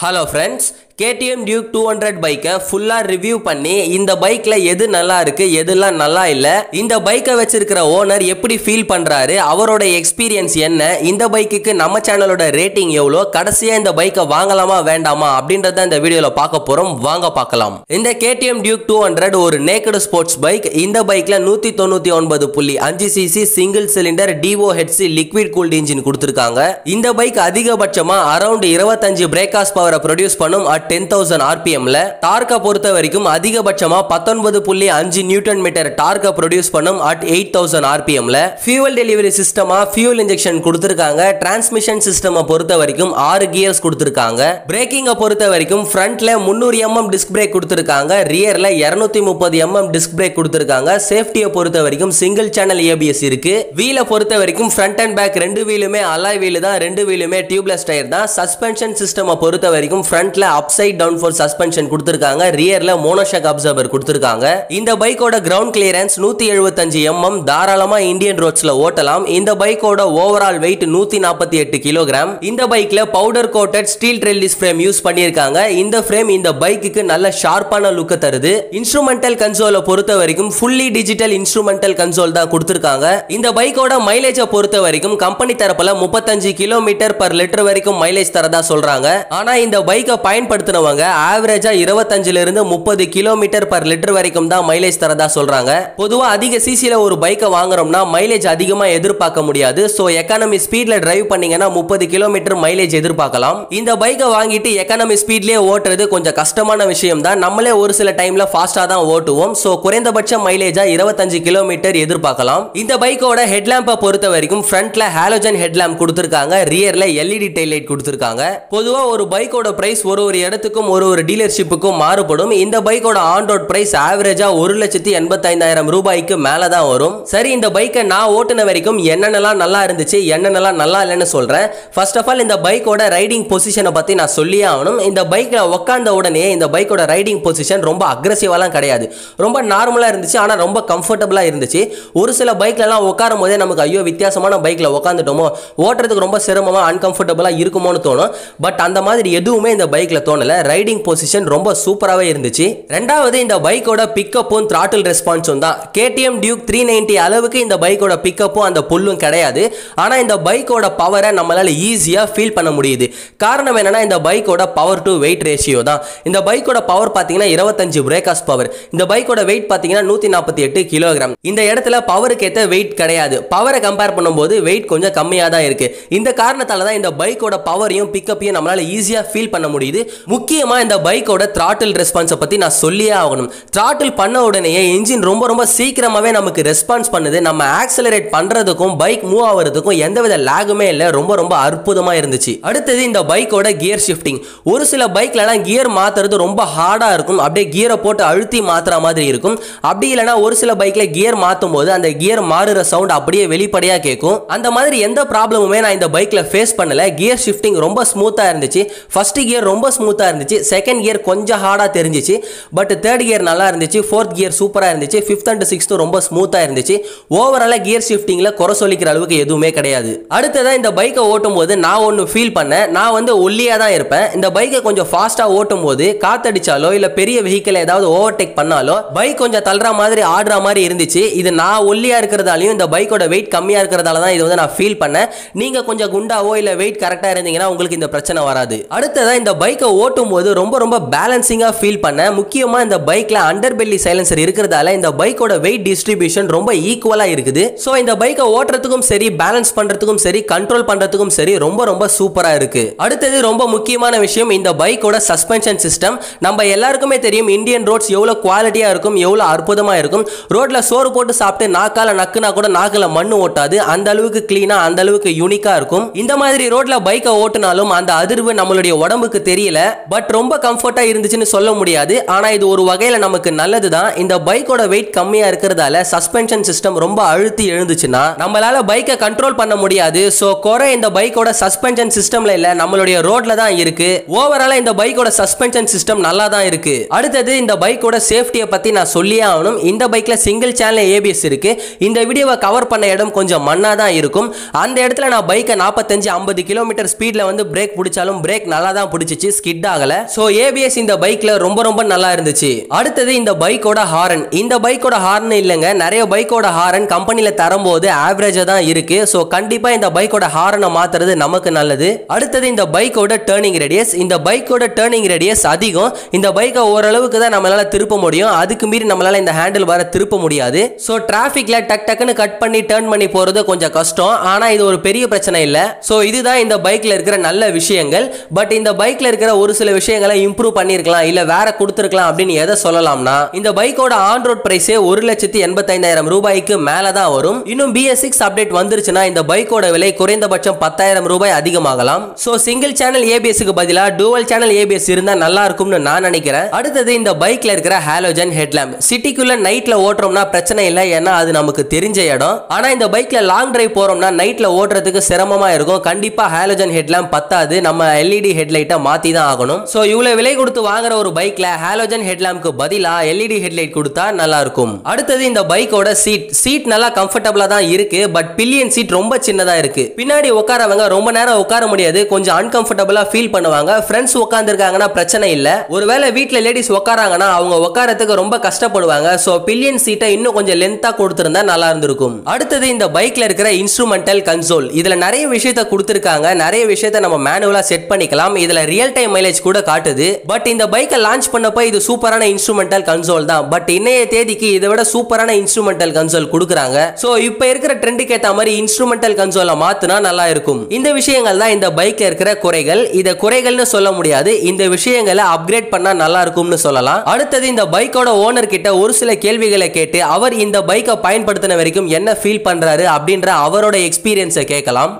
Hello friends KTM Duke two hundred பைக்கை ஃபுல்லாக review பண்ணி இந்த பைக்கில் எது நல்லா இருக்கு எதுலாம் நல்லா இல்லை இந்த பைக்கை வச்சிருக்கிற ஓனர் எப்படி ஃபீல் பண்ணுறாரு அவரோட எக்ஸ்பீரியன்ஸ் என்ன இந்த பைக்குக்கு நம்ம சேனலோட ரேட்டிங் எவ்வளோ கடைசியாக இந்த பைக்கை வாங்கலாமா வேண்டாமா அப்படின்றத இந்த வீடியோவில் பார்க்க போகிறோம் வாங்க பார்க்கலாம். இந்த கேடிஎம் டியூக் டூ ஹண்ட்ரட் ஒரு நேக்கடு ஸ்போர்ட்ஸ் பைக் இந்த பைக்கில் நூற்றி தொண்ணூற்றி ஒன்பது புள்ளி அஞ்சு CC single cylinder DOHC liquid cooled engine கொடுத்துருக்காங்க. இந்த பைக் அதிகபட்சமாக அரௌண்ட் இருபத்தஞ்சு பிரேக்காஸ் பவரை ப்ரொடியூஸ் பண்ணும். அட் டென் தௌசண்ட் ஆர்பிஎம்ல டார்க்கை பொறுத்த வரைக்கும் அதிகபட்சமாக பத்தொன்பது புள்ளி அஞ்சு நியூட்டன் மீட்டர் டார்க்கை ப்ரொடியூஸ் பண்ணும் அட் எயிட் தௌசண்ட் ஆர்பிஎம்ல ஃபியூவல் டெலிவரி சிஸ்டமா ஃபியூல் இன்ஜெக்ஷன் கொடுத்துருக்காங்க. டிரான்ஸ்மிஷன் சிஸ்டமை பொறுத்த வரைக்கும் ஆறு கியர்ஸ் கொடுத்துருக்காங்க. பிரேக்கிங்கை பொறுத்த வரைக்கும் ஃப்ரண்ட்ல முந்நூறு எம்எம் டிஸ்க் பிரேக் கொடுத்துருக்காங்க. ரியர்ல இருநூத்தி முப்பது எம்எம் டிஸ்க் பிரேக் கொடுத்துருக்காங்க. சேஃப்டியை பொறுத்த வரைக்கும் சிங்கிள் சேனல் ஏபிஎஸ் இருக்கு. வீலை பொறுத்த வரைக்கும் ஃப்ரண்ட் அண்ட் பேக் ரெண்டு வீலுமே அலாய் வீலு தான் ரெண்டு வீலுமே டியூப்லெஸ் டயர் தான் சஸ்பென்ஷன் சிஸ்டம் பொறுத்த வரைக்கும் ஃப்ரண்ட்ல சைட் டவுன் ஃபோர் சஸ்பென்ஷன் கொடுத்துருக்காங்க. ரியர்ல மோனோஷாக் அப்சர்வர் கொடுத்துருக்காங்க. இந்த பைக்கோட கிரவுண்ட் கிளியரன்ஸ் நூத்தி எழுபத்தஞ்சு எம்எம் தாராளமா இந்தியன் ரோட்ஸ்ல ஓட்டலாம். இந்த பைக்கோட ஓவரால் வெயிட் நூத்தி நாற்பத்தி எட்டு கிலோகிராம் இந்த பைக்ல powder coated steel trellis frame use பண்ணியிருக்காங்க. இந்த ஃப்ரேம் இந்த பைக்குக்கு நல்ல ஷார்ப்பான லுக்க தருது. இன்ஸ்ட்ருமெண்டல் கன்சோலை பொறுத்த வரைக்கும் ஃபுல்லி டிஜிட்டல் இன்ஸ்ட்ருமெண்டல் கன்சோல் தான் கொடுத்துருக்காங்க. இந்த பைக்கோட மைலேஜை பொறுத்த வரைக்கும் கம்பெனி தரப்புல முப்பத்தஞ்சு கிலோமீட்டர் பர் லிட்டர் வரைக்கும் மைலேஜ் தரதா சொல்றாங்க. ஆனா இந்த பைக்கை பயன்படுத்த பயன்படுத்தினவங்க ஆவரேஜா இருபத்தஞ்சுல இருந்து முப்பது கிலோமீட்டர் பர் லிட்டர் வரைக்கும் தான் மைலேஜ் தரதா சொல்றாங்க. பொதுவா அதிக சிசியில ஒரு பைக்கை வாங்குறோம்னா மைலேஜ் அதிகமா எதிர்பார்க்க முடியாது. ஸோ எக்கானமி ஸ்பீட்ல டிரைவ் பண்ணீங்கன்னா முப்பது கிலோமீட்டர் மைலேஜ் எதிர்பார்க்கலாம். இந்த பைக்கை வாங்கிட்டு எக்கானமி ஸ்பீட்லயே ஓட்டுறது கொஞ்சம் கஷ்டமான விஷயம் தான். நம்மளே ஒரு சில டைம்ல ஃபாஸ்டா தான் ஓட்டுவோம். ஸோ குறைந்தபட்ச மைலேஜா இருபத்தஞ்சு கிலோமீட்டர் எதிர்பார்க்கலாம். இந்த பைக்கோட ஹெட்லாம்பை பொறுத்த வரைக்கும் ஃப்ரண்ட்ல ஹாலோஜன் ஹெட்லாம்ப் கொடுத்துருக்காங்க. ரியர்ல எல்இடி டெய்ல் கொடுத்துருக்காங்க. பொதுவா ஒரு பைக்கோட பிரைஸ் ஒரு ஒரு இடத்துக்கும் ஒரு ஒரு டீலர்ஷிப்புக்கும் மாறுபடும். இந்த பைக்கோட ஆன் ரோட் பிரைஸ் ஆவரேஜா ஒரு லட்சத்தி எண்பத்தைந்தாயிரம் ரூபாய்க்கு மேல தான் வரும். சரி இந்த பைக்கை நான் ஓட்டுன வரைக்கும் என்னென்னலாம் நல்லா இருந்துச்சு என்னென்னலாம் நல்லா இல்லைன்னு சொல்றேன். ஃபர்ஸ்ட் ஆஃப் ஆல் இந்த பைக்கோட ரைடிங் பொசிஷனை பத்தி நான் சொல்லியே ஆகணும். இந்த பைக்கில் உட்காந்த உடனே இந்த பைக்கோட ரைடிங் பொசிஷன் ரொம்ப அக்ரஸிவாலாம் கிடையாது. ரொம்ப நார்மலாக இருந்துச்சு ஆனால் ரொம்ப கம்ஃபர்டபுளாக இருந்துச்சு. ஒரு சில பைக்லலாம் உட்காரும் போதே நமக்கு ஐயோ வித்தியாசமான பைக்கில் உட்காந்துட்டோமோ? ஓட்டுறதுக்கு ரொம்ப சிரமமாக அன்கம்ஃபர்டபுளாக இருக்குமோன்னு தோணும். பட் அந்த மாதிரி எதுவுமே இந்த பைக்கில் தோணும் தோணல ரைடிங் பொசிஷன் ரொம்ப சூப்பராகவே இருந்துச்சு. ரெண்டாவது இந்த பைக்கோட பிக்கப்பும் த்ராட்டில் ரெஸ்பான்ஸும் தான். கேடிஎம் டியூக் த்ரீ நைன்டி அளவுக்கு இந்த பைக்கோட பிக்கப்பும் அந்த புல்லும் கிடையாது. ஆனால் இந்த பைக்கோட பவரை நம்மளால ஈஸியாக ஃபீல் பண்ண முடியுது. காரணம் என்னன்னா இந்த பைக்கோட பவர் டு வெயிட் ரேஷியோ தான். இந்த பைக்கோட பவர் பார்த்தீங்கன்னா இருபத்தஞ்சு பிரேக்காஸ் பவர் இந்த பைக்கோட வெயிட் பார்த்தீங்கன்னா நூற்றி நாற்பத்தி எட்டு கிலோகிராம் இந்த இடத்துல பவருக்கு ஏற்ற வெயிட் கிடையாது. பவரை கம்பேர் பண்ணும்போது வெயிட் கொஞ்சம் கம்மியாக தான் இருக்கு. இந்த காரணத்தால் தான் இந்த பைக்கோட பவரையும் பிக்கப்பையும் நம்மளால ஈஸியாக ஃபீல் பண்ண முடியுது. முக்கியமாக இந்த பைக்கோட த்ராட்டில் ரெஸ்பான்ஸை பற்றி நான் சொல்லியே ஆகணும். த்ராட்டில் பண்ண உடனேயே இன்ஜின் ரொம்ப ரொம்ப சீக்கிரமாகவே நமக்கு ரெஸ்பான்ஸ் பண்ணுது. நம்ம ஆக்சலரேட் பண்ணுறதுக்கும் பைக் மூவ் ஆகிறதுக்கும் எந்தவித லேகுமே இல்லை. ரொம்ப ரொம்ப அற்புதமாக இருந்துச்சு. அடுத்தது இந்த பைக்கோட கியர் ஷிஃப்டிங் ஒரு சில பைக்லலாம் கியர் மாற்றுறது ரொம்ப ஹார்டாக இருக்கும். அப்படியே கியரை போட்டு அழுத்தி மாற்றுற மாதிரி இருக்கும். அப்படி இல்லைனா ஒரு சில பைக்கில் கியர் மாற்றும் போது அந்த கியர் மாறுற சவுண்ட் அப்படியே வெளிப்படையாக கேட்கும். அந்த மாதிரி எந்த ப்ராப்ளமுமே நான் இந்த பைக்கில் ஃபேஸ் பண்ணல. கியர் ஷிஃப்டிங் ரொம்ப ஸ்மூத்தாக இருந்துச்சு. ஃபஸ்ட்டு கியர் ரொம்ப ஸ்மூத் ஸ்மூத்தாக இருந்துச்சு. செகண்ட் கியர் கொஞ்சம் ஹார்டாக தெரிஞ்சிச்சு. பட் தேர்ட் கியர் நல்லா இருந்துச்சு. ஃபோர்த் கியர் சூப்பராக இருந்துச்சு. ஃபிஃப்த் அண்ட் சிக்ஸ்த்து ரொம்ப ஸ்மூத்தாக இருந்துச்சு. ஓவராலாக கியர் ஷிஃப்டிங்கில் குறை சொல்லிக்கிற அளவுக்கு எதுவுமே கிடையாது. அடுத்ததான் இந்த பைக்கை ஓட்டும் போது நான் ஒன்று ஃபீல் பண்ணேன். நான் வந்து ஒல்லியாக தான் இருப்பேன். இந்த பைக்கை கொஞ்சம் ஃபாஸ்ட்டாக ஓட்டும் போது காத்தடிச்சாலோ இல்லை பெரிய வெஹிக்கிள் ஏதாவது ஓவர்டேக் பண்ணாலோ பைக் கொஞ்சம் தள்ளுற மாதிரி ஆடுற மாதிரி இருந்துச்சு. இது நான் ஒல்லியாக இருக்கிறதாலையும் இந்த பைக்கோட வெயிட் கம்மியாக இருக்கிறதால தான் இது வந்து நான் ஃபீல் பண்ணேன். நீங்கள் கொஞ்சம் குண்டாவோ இல்லை வெயிட் கரெக்டாக இருந்தீங்கன்னா உங்களுக்கு இந்த பிரச்சனை வராது. அடுத்ததான் இந்த பைக்கை ஓட்டும் போது ரொம்ப ரொம்ப பேலன்சிங்காக ஃபீல் பண்ணேன் முக்கியமாக இந்த பைக்கில் அண்டர் பெல்லி சைலன்சர் இருக்கிறதால இந்த பைக்கோட வெயிட் டிஸ்ட்ரிபியூஷன் ரொம்ப ஈக்குவலாக இருக்குது. ஸோ இந்த பைக்கை ஓட்டுறதுக்கும் சரி பேலன்ஸ் பண்ணுறதுக்கும் சரி கண்ட்ரோல் பண்ணுறதுக்கும் சரி ரொம்ப ரொம்ப சூப்பராக இருக்குது அடுத்தது ரொம்ப முக்கியமான விஷயம் இந்த பைக்கோட சஸ்பென்ஷன் சிஸ்டம் நம்ம எல்லாருக்குமே தெரியும் இந்தியன் ரோட்ஸ் எவ்வளோ குவாலிட்டியாக இருக்கும் எவ்வளோ அற்புதமாக இருக்கும். ரோட்டில் சோறு போட்டு சாப்பிட்டு நாக்கால நக்குனா கூட நாக்கில் மண்ணு ஓட்டாது அந்த அளவுக்கு க்ளீனாக அந்த அளவுக்கு யூனிக்காக இருக்கும். இந்த மாதிரி ரோட்டில் பைக்கை ஓட்டுனாலும் அந்த அதிர்வு நம்மளுடைய உடம்புக்கு தெரியல. பட் ரொம்ப கம்ஃபர்ட்டாக இருந்துச்சுன்னு சொல்ல முடியாது. ஆனா இது ஒரு வகையில் நமக்கு நல்லது தான் இந்த பைக்கோட வெயிட் கம்மியா இருக்கிறதால சஸ்பென்ஷன் சிஸ்டம் ரொம்ப அழுத்தி எழுந்துச்சுன்னா நம்மளால பைக்கை கண்ட்ரோல் பண்ண முடியாது. ஸோ குறை இந்த பைக்கோட சஸ்பென்ஷன் சிஸ்டம்ல இல்லை நம்மளுடைய ரோட்ல தான் இருக்கு. ஓவராலாக இந்த பைக்கோட சஸ்பென்ஷன் சிஸ்டம் நல்லா தான் இருக்கு. அடுத்தது இந்த பைக்கோட சேஃப்டியை பத்தி நான் சொல்லியே ஆகணும். இந்த பைக்கில் சிங்கிள் சேனல் ஏபிஎஸ் இருக்கு. இந்த வீடியோவை கவர் பண்ண இடம் கொஞ்சம் மண்ணாக தான் இருக்கும். அந்த இடத்துல நான் பைக்கை நாற்பத்தஞ்சு ஐம்பது கிலோமீட்டர் ஸ்பீடில் வந்து பிரேக் பிடிச்சாலும் பிரேக் நல்லா தான் பிடிச்சிச்சு. ஸ்கிட் ஆகல. சோ ஏபிஎஸ் இந்த பைக்ல ரொம்ப ரொம்ப நல்லா இருந்துச்சு. அடுத்தது இந்த பைக்கோட ஹாரன். இந்த பைக்கோட ஹாரன் இல்லைங்க. நிறைய பைக்கோட ஹாரன் கம்பெனில தரும்போது ஆவரேஜா தான் இருக்கு. சோ கண்டிப்பா இந்த பைக்கோட ஹாரனை மாத்துறது நமக்கு நல்லது. அடுத்தது இந்த பைக்கோட டேர்னிங் ரேடியஸ் இந்த பைக்கோட டேர்னிங் ரேடியஸ் அதிகம். இந்த பைக்கை ஓரளவுக்கு தான் நம்மளால திருப்ப முடியும். அதுக்கு மீறி நம்மளால இந்த ஹேண்டில் வர திருப்ப முடியாது. ஸோ டிராஃபிக்ல டக் டக்குன்னு கட் பண்ணி டேர்ன் பண்ணி போறது கொஞ்சம் கஷ்டம். ஆனா இது ஒரு பெரிய பிரச்சனை இல்லை. ஸோ இதுதான் இந்த பைக்ல இருக்கிற நல்ல விஷயங்கள். பட் இந்த பைக்ல இருக்கிற ஒரு சில விஷயங்களை இம்ப்ரூவ் பண்ணிருக்கலாம் இல்ல வேற கொடுத்துருக்கலாம் அப்படின்னு எதை சொல்லலாம்னா இந்த பைக்கோட ஆன் ரோட் பிரைஸே ஒரு லட்சத்தி எண்பத்தைந்தாயிரம் ரூபாய்க்கு மேல தான் வரும். இன்னும் பிஎஸ் சிக்ஸ் அப்டேட் வந்துருச்சுன்னா இந்த பைக்கோட விலை குறைந்தபட்சம் பத்தாயிரம் ரூபாய் அதிகமாகலாம். ஸோ சிங்கிள் சேனல் ஏபிஎஸ்க்கு பதிலா டூவல் சேனல் ஏபிஎஸ் இருந்தா நல்லா இருக்கும்னு நான் நினைக்கிறேன். அடுத்தது இந்த பைக்ல இருக்கிற ஹாலோஜன் ஹெட்லாம்ப் சிட்டிக்குள்ள நைட்ல ஓட்டுறோம்னா பிரச்சனை இல்லை ஏன்னா அது நமக்கு தெரிஞ்ச இடம். ஆனா இந்த பைக்ல லாங் டிரைவ் போறோம்னா நைட்ல ஓட்டுறதுக்கு சிரமமா இருக்கும். கண்டிப்பா ஹாலோஜன் ஹெட்லாம்ப் பத்தாது. நம்ம எல்இடி ஹெட்லைட்டை மாத்தி தான் ஆகும் ஆகணும். ஸோ இவ்வளவு விலை கொடுத்து வாங்குற ஒரு பைக்ல ஹாலோஜன் ஹெட்லாம்ப்க்கு பதிலா எல்இடி ஹெட்லைட் கொடுத்தா நல்லா இருக்கும் அடுத்தது இந்த பைக்கோட சீட் சீட் நல்லா கம்ஃபர்டபுளா தான் இருக்கு பட் பில்லியன் சீட் ரொம்ப சின்னதா இருக்கு. பின்னாடி உட்காரவங்க ரொம்ப நேரம் உட்கார முடியாது கொஞ்சம் அன்கம்ஃபர்டபுளா ஃபீல் பண்ணுவாங்க. ஃப்ரெண்ட்ஸ் உட்காந்துருக்காங்கன்னா பிரச்சனை இல்ல. ஒருவேளை வீட்டில் லேடிஸ் உட்காராங்கன்னா அவங்க உட்காரத்துக்கு ரொம்ப கஷ்டப்படுவாங்க. ஸோ பில்லியன் சீட்டை இன்னும் கொஞ்சம் லென்த்தா கொடுத்துருந்தா நல்லா இருந்திருக்கும் அடுத்தது இந்த பைக்ல இருக்கிற இன்ஸ்ட்ருமெண்டல் கன்சோல் இதுல நிறைய விஷயத்த கொடுத்துருக்காங்க. நிறைய விஷயத்த நம்ம மேனுவலா செட் பண்ணிக்கலாம். இதுல ரியல் டைம் மைலேஜ் கூட காட்டுது. பட் இந்த பைக்கை லான்ச் பண்ணப்ப இது சூப்பரான இன்ஸ்ட்ருமெண்டல் கன்சோல் தான். பட் இன்னைய தேதிக்கு இதை விட சூப்பரான இன்ஸ்ட்ருமெண்டல் கன்சோல் கொடுக்குறாங்க. ஸோ இப்போ இருக்கிற ட்ரெண்டுக்கு ஏற்ற மாதிரி இன்ஸ்ட்ருமெண்டல் கன்சோலை மாத்தினா நல்லா இருக்கும். இந்த விஷயங்கள் தான் இந்த பைக்ல இருக்கிற குறைகள். இதை குறைகள்னு சொல்ல முடியாது. இந்த விஷயங்களை அப்கிரேட் பண்ணா நல்லா இருக்கும்னு சொல்லலாம். அடுத்தது இந்த பைக்கோட ஓனர் கிட்ட ஒரு சில கேள்விகளை கேட்டு அவர் இந்த பைக்கை பயன்படுத்தின வரைக்கும் என்ன ஃபீல் பண்றாரு அப்படின்ற அவரோட எக்ஸ்பீரியன்ஸை கேட்கலாம்.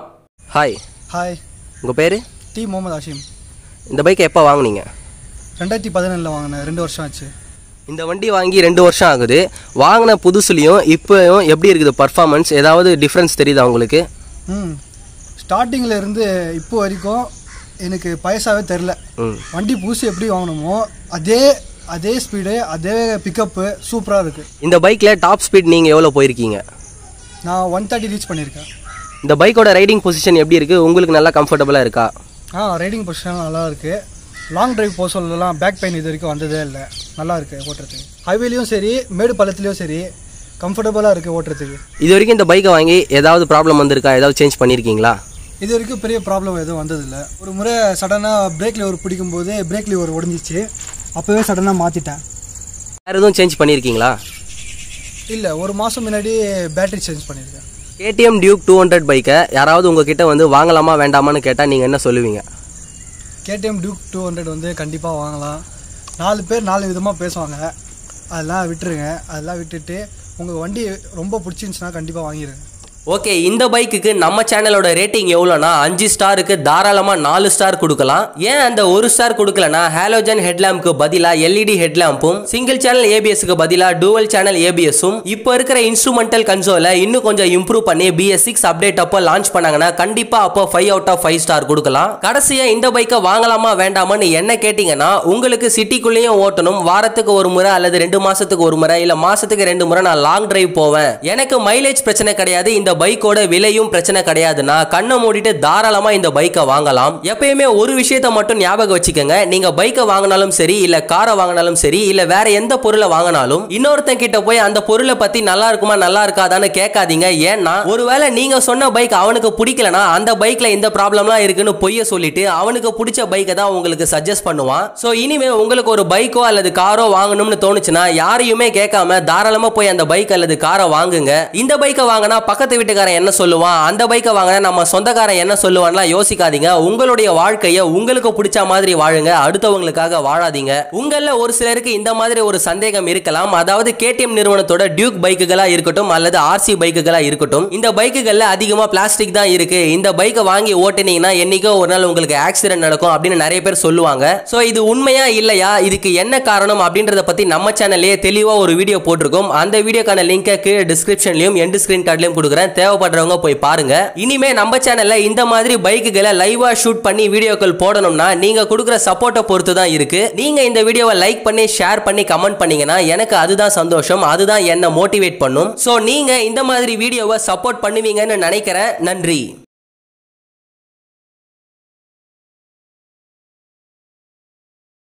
ஹாய் ஹாய் உங்க பேரு? டி முகமது ஹஷீம். இந்த பைக்கை எப்போ வாங்குனீங்க? ரெண்டாயிரத்தி பதினேழில் வாங்கினேன். ரெண்டு வருஷம் ஆச்சு. இந்த வண்டி வாங்கி ரெண்டு வருஷம் ஆகுது. வாங்கின புதுசுலையும் இப்போயும் எப்படி இருக்குது பர்ஃபார்மன்ஸ் ஏதாவது டிஃப்ரென்ஸ் தெரியுதா உங்களுக்கு? ம். ஸ்டார்டிங்கில் இருந்து இப்போ வரைக்கும் எனக்கு பைசாவே தெரில. ம். வண்டி புதுசு எப்படி வாங்கினோமோ அதே அதே ஸ்பீடு அதே பிக்கப்பு சூப்பராக இருக்குது இந்த பைக்கில் டாப் ஸ்பீட் நீங்கள் எவ்வளோ போயிருக்கீங்க? நான் ஒன் தேர்ட்டி ரீச் பண்ணியிருக்கேன். இந்த பைக்கோட ரைடிங் பொசிஷன் எப்படி இருக்குது உங்களுக்கு நல்லா கம்ஃபர்டபுளாக இருக்கா? ஆ ரைடிங் பொசிஷன் நல்லா இருக்குது லாங் டிரைவ் போக சொல்லலாம். பேக் பெயின் இது வரைக்கும் வந்ததே இல்லை. நல்லா இருக்குது ஓட்டுறதுக்கு. ஹைவேலையும் சரி மேடு பள்ளத்துலேயும் சரி கம்ஃபர்டபுளாக இருக்குது ஓட்டுறதுக்கு. இது வரைக்கும் இந்த பைக்கை வாங்கி ஏதாவது ப்ராப்ளம் வந்திருக்கா? ஏதாவது சேஞ்ச் பண்ணியிருக்கீங்களா இது வரைக்கும் பெரிய ப்ராப்ளம் எதுவும் வந்ததில்லை. ஒரு முறை சடனாக பிரேக் லிவர் பிடிக்கும்போது பிரேக் லிவர் உடஞ்சிச்சு அப்போவே சடனாக மாற்றிட்டேன் வேறு எதுவும் சேஞ்ச் பண்ணியிருக்கீங்களா இல்லை ஒரு மாதம் முன்னாடி பேட்டரி சேஞ்ச் பண்ணியிருக்கேன் கேடிஎம் டியூக் டூ ஹண்ட்ரட் பைக்கை யாராவது உங்ககிட்ட வந்து வாங்கலாமா வேண்டாமான்னு கேட்டால் நீங்கள் என்ன சொல்லுவீங்க? கேடிஎம் டியூக் டூ ஹண்ட்ரட் வந்து கண்டிப்பாக வாங்கலாம். நாலு பேர் நாலு விதமாக பேசுவாங்க. அதெல்லாம் விட்டுருங்க. அதெல்லாம் விட்டுட்டு உங்கள் வண்டி ரொம்ப பிடிச்சிருந்துச்சுன்னா கண்டிப்பாக வாங்கிடுங்க ஓகே இந்த பைக்குக்கு நம்ம சேனலோட ரேட்டிங் எவ்வளோனா அஞ்சு ஸ்டாருக்கு தாராளமாக நாலு ஸ்டார் கொடுக்கலாம். ஏன் அந்த ஒரு ஸ்டார் கொடுக்கலனா ஹாலோஜன் ஹெட்லாம்ப்க்கு பதிலாக எல்இடி ஹெட்லாம்பும் சிங்கிள் சேனல் ஏபிஎஸ்க்கு பதிலாக டூவல் சேனல் ஏபிஎஸும் இப்போ இருக்கிற இன்ஸ்ட்ருமெண்டல் கன்சோலை இன்னும் கொஞ்சம் இம்ப்ரூவ் பண்ணி பிஎஸ் சிக்ஸ் அப்டேட் அப்போ லான்ச் பண்ணாங்கன்னா கண்டிப்பாக அப்போ five out of five star கொடுக்கலாம். கடைசியாக இந்த பைக்கை வாங்கலாமா வேண்டாமான்னு என்ன கேட்டிங்கன்னா உங்களுக்கு சிட்டிக்குள்ளேயும் ஓட்டணும். வாரத்துக்கு ஒரு முறை அல்லது ரெண்டு மாதத்துக்கு ஒரு முறை இல்லை மாதத்துக்கு ரெண்டு முறை நான் லாங் டிரைவ் போவேன். எனக்கு மைலேஜ் பிரச்சனை கிடையாது. இந்த பைக்கோட விலையும் பிரச்சனை கிடையாதுன்னா கண்ணை மூடிட்டு தாராளமா இந்த பைக்கை வாங்கலாம். எப்பயுமே ஒரு விஷயத்த மட்டும் ஞாபகம் வச்சுக்கோங்க. நீங்க பைக்கை வாங்கினாலும் சரி இல்ல காரை வாங்கினாலும் சரி இல்ல வேற எந்த பொருளை வாங்கினாலும் இன்னொருத்தன் கிட்ட போய் அந்த பொருளை பத்தி நல்லா இருக்குமா நல்லா இருக்காதான்னு கேட்காதீங்க. ஏன்னா ஒருவேளை நீங்க சொன்ன பைக் அவனுக்கு பிடிக்கலனா அந்த பைக்ல இந்த ப்ராப்ளம்லாம் இருக்குன்னு பொய்ய சொல்லிட்டு அவனுக்கு பிடிச்ச பைக்கை தான் உங்களுக்கு சஜஸ்ட் பண்ணுவான். சோ இனிமே உங்களுக்கு ஒரு பைக்கோ அல்லது காரோ வாங்கணும்னு தோணுச்சுன்னா யாரையுமே கேட்காம தாராளமா போய் அந்த பைக் அல்லது காரை வாங்குங்க. இந்த பைக்கை வாங்கினா பக்கத்து வீட்டுக்காரன் என்ன சொல்லுவான்? அந்த பைக்கை வாங்கினா நம்ம சொந்தக்காரன் என்ன சொல்லுவான்லாம் யோசிக்காதீங்க. உங்களுடைய வாழ்க்கையை உங்களுக்கு பிடிச்ச மாதிரி வாழுங்க. அடுத்தவங்களுக்காக வாழாதீங்க. உங்களில் ஒரு சிலருக்கு இந்த மாதிரி ஒரு சந்தேகம் இருக்கலாம். அதாவது கேடிஎம் நிறுவனத்தோட டியூக் பைக்குகளா இருக்கட்டும் அல்லது ஆர்சி பைக்குகளா இருக்கட்டும் இந்த பைக்குகள்ல அதிகமா பிளாஸ்டிக் தான் இருக்கு. இந்த பைக்கை வாங்கி ஓட்டினீங்கன்னா என்னைக்கோ ஒரு நாள் உங்களுக்கு ஆக்சிடென்ட் நடக்கும் அப்படின்னு நிறைய பேர் சொல்லுவாங்க. ஸோ இது உண்மையா இல்லையா? இதுக்கு என்ன காரணம் அப்படின்றத பத்தி நம்ம சேனல்லே தெளிவா ஒரு வீடியோ போட்டிருக்கோம். அந்த வீடியோக்கான லிங்கை கீழே டிஸ்கிரிப்ஷன்லையும் எண்டு ஸ்கிரீன் கார்ட்லயும் கொடுக்குறேன். தேவைப்படுறவங்க போய் பாருங்க. இனிமே நம்ம சேனல்ல இந்த மாதிரி பைக்குகளை லைவா ஷூட் பண்ணி வீடியோக்கள் போடணும்னா நீங்க கொடுக்குற சப்போர்ட்டை பொறுத்து தான் இருக்கு. நீங்க இந்த வீடியோவை லைக் பண்ணி ஷேர் பண்ணி கமெண்ட் பண்ணீங்கன்னா எனக்கு அதுதான் சந்தோஷம் அதுதான் என்ன மோட்டிவேட் பண்ணும். சோ நீங்க இந்த மாதிரி வீடியோவை சப்போர்ட் பண்ணுவீங்கன்னு நினைக்கிறேன். நன்றி.